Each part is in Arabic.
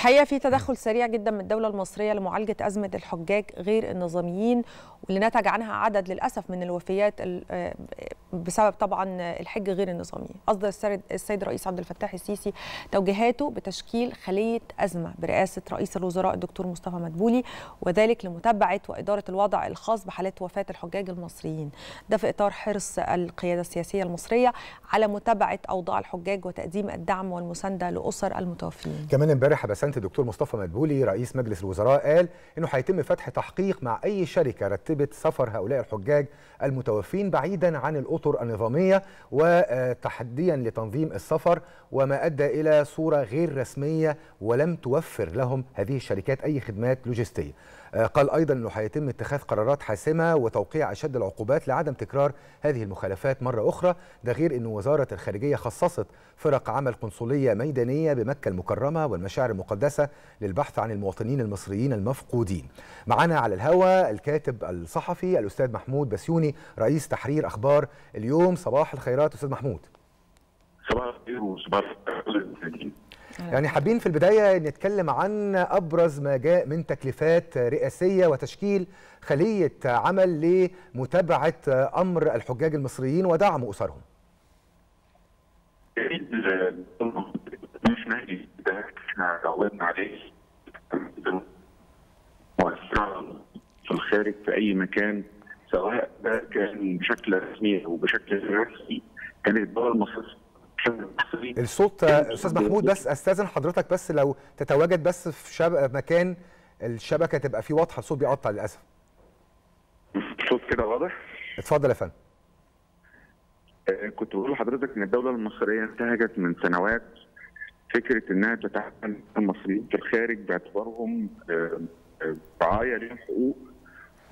الحقيقة في تدخل سريع جدا من الدولة المصرية لمعالجة أزمة الحجاج غير النظاميين واللي نتج عنها عدد للأسف من الوفيات بسبب طبعا الحج غير النظامي اصدر السيد الرئيس عبد الفتاح السيسي توجيهاته بتشكيل خلية أزمة برئاسة رئيس الوزراء الدكتور مصطفى مدبولي وذلك لمتابعة وإدارة الوضع الخاص بحالات وفاة الحجاج المصريين. ده في إطار حرص القيادة السياسية المصرية على متابعة أوضاع الحجاج وتقديم الدعم والمساندة لأسر المتوفين كمان امبارح بسنت الدكتور مصطفى مدبولي رئيس مجلس الوزراء قال إنه هيتم فتح تحقيق مع أي شركة رتبت سفر هؤلاء الحجاج المتوفين بعيدا عن الأطر النظامية وتحديا لتنظيم السفر وما أدى إلى صورة غير رسمية ولم توفر لهم هذه الشركات أي خدمات لوجستية. قال أيضا إنه هيتم اتخاذ قرارات حاسمة وتوقيع أشد العقوبات لعدم تكرار هذه المخالفات مرة أخرى ده غير انه وزارة الخارجية خصصت فرق عمل قنصلية ميدانية بمكة المكرمة والمشاعر المقدسة للبحث عن المواطنين المصريين المفقودين. معنا على الهواء الكاتب الصحفي الأستاذ محمود بسيوني رئيس تحرير أخبار اليوم صباح الخيرات أستاذ محمود. صباح الخير وصباح الخير يعني حابين في البداية نتكلم عن أبرز ما جاء من تكليفات رئاسية وتشكيل خلية عمل لمتابعة أمر الحجاج المصريين ودعم أسرهم. في الخارج في أي مكان سواء ده كان بشكل رسمي أو بشكل رسمي كانت الدولة المصرية. الصوت أستاذ محمود بس أستاذن حضرتك بس لو تتواجد بس في شب... مكان الشبكة تبقى فيه واضحة الصوت بيقطع للأسف. الصوت كده واضح؟ اتفضل يا فندم. آه كنت بقول لحضرتك إن الدولة المصرية انتهجت من سنوات فكرة إنها تتعامل المصريين في الخارج باعتبارهم آه رعايه لهم حقوق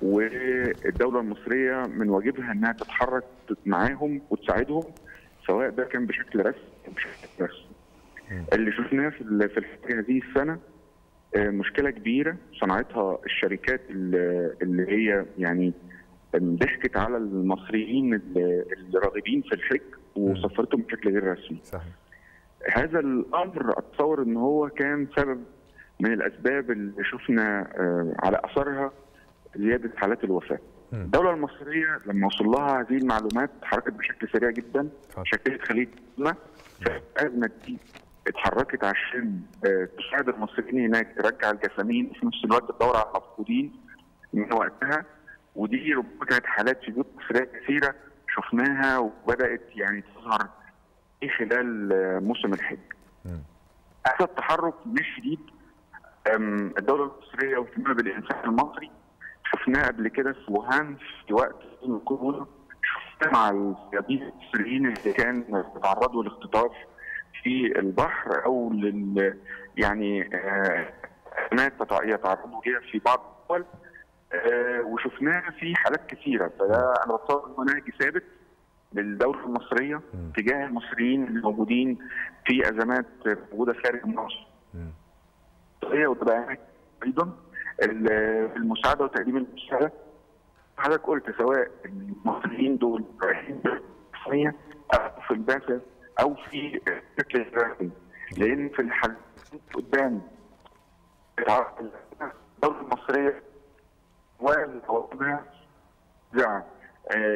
والدولة المصرية من واجبها إنها تتحرك معاهم وتساعدهم سواء ده كان بشكل رسمي أو بشكل رسمي. اللي شفناه في في هذه السنة مشكلة كبيرة صنعتها الشركات اللي هي يعني ضحكت على المصريين اللي راغبين في الحج وسفرتهم بشكل غير رسمي. صحيح. هذا الأمر أتصور إن هو كان سبب من الأسباب اللي شفنا على أثرها زيادة حالات الوفاة. الدولة المصرية لما وصل لها هذه المعلومات اتحركت بشكل سريع جدا شكلت خلية أزمة الأزمة دي اتحركت عشان تساعد المصريين هناك ترجع الجسامين وفي نفس الوقت تدور على المفقودين من وقتها. ودي ربما كانت حالات في بيوت مصرية كثيرة شفناها وبدأت يعني تظهر في خلال موسم الحج. هذا التحرك مش جديد. الدولة المصرية واهتمامها بالإنسان المصري شفناه قبل كده في ووهان في وقت الكورونا. شفناه مع الصيادين المصريين اللي كان بيتعرضوا لاختطاف في البحر أو لل يعني ازمات يتعرضوا ليها في بعض الدول. آه وشفناها في حالات كثيرة. فده أنا بتصور إنه نهج ثابت للدولة المصرية تجاه المصريين الموجودين في أزمات موجودة خارج مصر. وتبقى أيضا. المساعدة وتقديم المساعده حضرتك قلت سواء المصريين دول رايحين أو في البعثه أو في شكل رسمي لأن في الحالات قدام الدولة المصرية والحوامها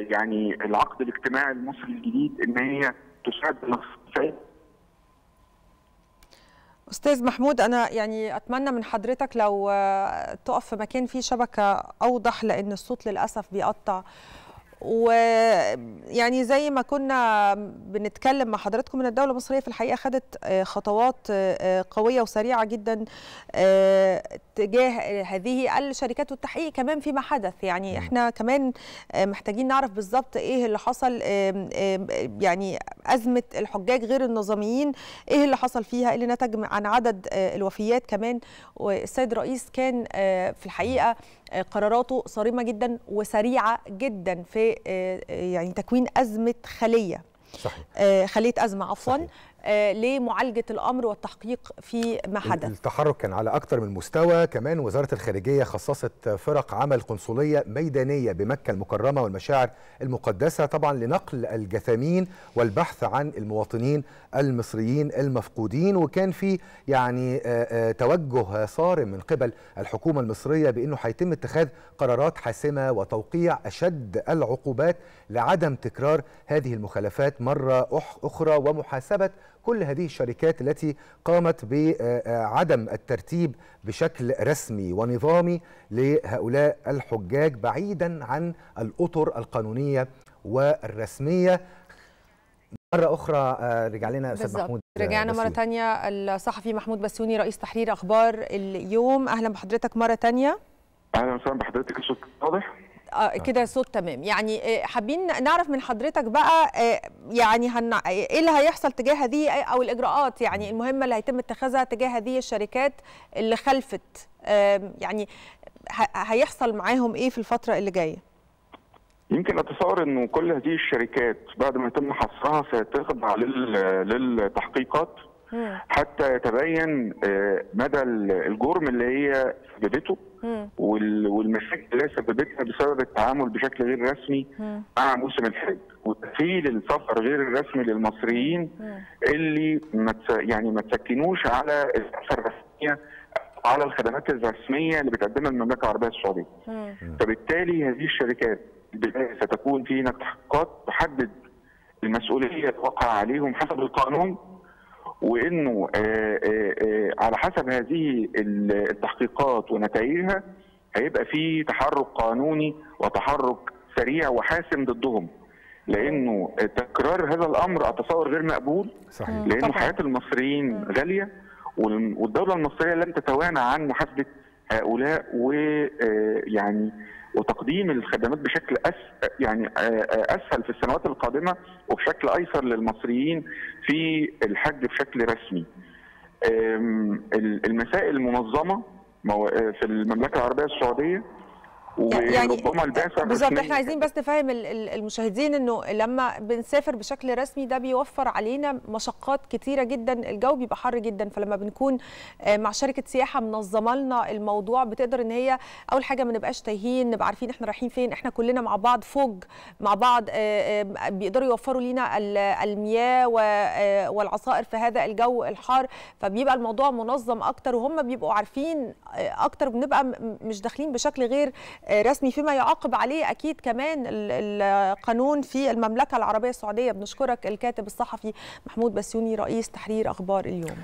يعني العقد الاجتماعي المصري الجديد إن هي تساعد المصريين أستاذ محمود أنا يعني أتمنى من حضرتك لو تقف في مكان فيه شبكة أوضح لأن الصوت للأسف بيقطع. ويعني زي ما كنا بنتكلم مع حضراتكم ان الدولة المصرية في الحقيقة خدت خطوات قوية وسريعة جدا تجاه هذه الشركات والتحقيق كمان فيما حدث. يعني إحنا كمان محتاجين نعرف بالظبط إيه اللي حصل يعني أزمة الحجاج غير النظاميين إيه اللي حصل فيها اللي نتج عن عدد الوفيات كمان. والسيد الرئيس كان في الحقيقة قراراته صارمة جدا وسريعة جدا في يعني تكوين أزمة خلية. صحيح. خلية أزمة عفوا. لمعالجة الأمر والتحقيق في ما حدث. التحرك كان على أكثر من مستوى. كمان وزارة الخارجية خصصت فرق عمل قنصلية ميدانية بمكة المكرمة والمشاعر المقدسة طبعا لنقل الجثامين والبحث عن المواطنين المصريين المفقودين. وكان في يعني توجه صارم من قبل الحكومة المصرية بأنه هيتم اتخاذ قرارات حاسمة وتوقيع أشد العقوبات لعدم تكرار هذه المخالفات مرة أخرى ومحاسبة كل هذه الشركات التي قامت بعدم الترتيب بشكل رسمي ونظامي لهؤلاء الحجاج بعيدا عن الأطر القانونية والرسمية. مرة أخرى رجع لنا أستاذ محمود رجعنا مرة تانية. الصحفي محمود بسيوني رئيس تحرير أخبار اليوم. أهلا بحضرتك مرة تانية. أهلا وسهلا بحضرتك الصوت واضح؟ آه كده صوت تمام. يعني حابين نعرف من حضرتك بقى يعني هن... إيه اللي هيحصل تجاه هذه أو الإجراءات؟ يعني المهمة اللي هيتم اتخاذها تجاه هذه الشركات اللي خلفت يعني هيحصل معاهم إيه في الفترة اللي جاية؟ يمكن أتصور إنه كل هذه الشركات بعد ما يتم حصرها ستخضع للتحقيقات. حتى يتبين مدى الجرم اللي هي سببته والمشاكل اللي هي سببتها بسبب التعامل بشكل غير رسمي مع موسم الحج وتسهيل السفر غير الرسمي للمصريين اللي ما يعني ما تسكنوش على السفر الرسمية على الخدمات الرسمية اللي بتقدمها المملكة العربية السعودية. فبالتالي هذه الشركات ستكون في هناك تحقيقات تحدد المسؤولية توقع عليهم حسب القانون وإنه آآ آآ على حسب هذه التحقيقات ونتائجها هيبقى في تحرك قانوني وتحرك سريع وحاسم ضدهم. لأنه تكرار هذا الأمر اتصور غير مقبول صحيح. لأنه حياة المصريين غالية والدولة المصرية لن تتوانى عن محاسبة هؤلاء ويعني وتقديم الخدمات بشكل أس يعني أسهل في السنوات القادمة وبشكل أيسر للمصريين في الحج بشكل رسمي. المسائل المنظمه في المملكة العربية السعودية يعني بالظبط إحنا عايزين بس نفهم المشاهدين انه لما بنسافر بشكل رسمي ده بيوفر علينا مشقات كتيرة جدا الجو بيبقى حر جدا فلما بنكون مع شركة سياحة منظمة لنا الموضوع بتقدر إن هي أول حاجة ما نبقاش تايهين نبقى عارفين إحنا رايحين فين إحنا كلنا مع بعض فوق مع بعض بيقدروا يوفروا لنا المياه والعصائر في هذا الجو الحار فبيبقى الموضوع منظم أكتر وهم بيبقوا عارفين أكتر بنبقى مش داخلين بشكل غير رسمي فيما يعاقب عليه أكيد كمان القانون في المملكة العربية السعودية. بنشكرك الكاتب الصحفي محمود بسيوني رئيس تحرير أخبار اليوم.